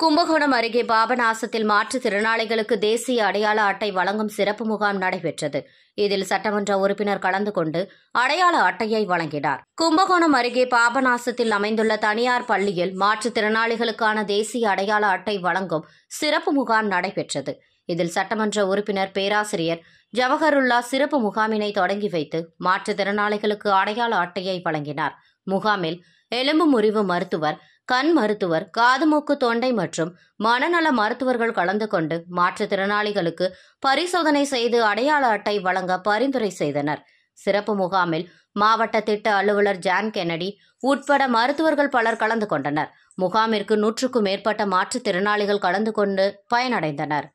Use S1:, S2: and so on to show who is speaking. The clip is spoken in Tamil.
S1: கும்பகோணம் அருகே பாபநாசத்தில் மாற்றுத்திறனாளிகளுக்கு தேசிய அடையாள அட்டை வழங்கும் சிறப்பு முகாம் நடைபெற்றது. இதில் சட்டமன்ற உறுப்பினர் கலந்து கொண்டு அடையாள அட்டையை வழங்கினார். கும்பகோணம் அருகே பாபநாசத்தில் அமைந்துள்ள தனியார் பள்ளியில் மாற்றுத்திறனாளிகளுக்கான தேசிய அடையாள அட்டை வழங்கும் சிறப்பு முகாம் நடைபெற்றது. இதில் சட்டமன்ற உறுப்பினர் பேராசிரியர் ஜவஹருல்லா சிறப்பு முகாமினை தொடங்கி வைத்து மாற்றுத்திறனாளிகளுக்கு அடையாள அட்டையை வழங்கினார். முகாமில் எலும்பு முறிவு மருத்துவர் கண் மருத்துவர் காது மூக்கு தொண்டை மற்றும் மனநல மருத்துவர்கள் கலந்து கொண்டு மாற்றுத்திறனாளிகளுக்கு பரிசோதனை செய்து அடையாள அட்டை வழங்க பரிந்துரை செய்தனர். சிறப்பு முகாமில் மாவட்ட திட்ட அலுவலர் ஜான் கென்னடி உட்பட மருத்துவர்கள் பலர் கலந்து கொண்டனர். முகாமிற்கு நூற்றுக்கும் மேற்பட்ட மாற்றுத்திறனாளிகள் கலந்து கொண்டு பயனடைந்தனர்.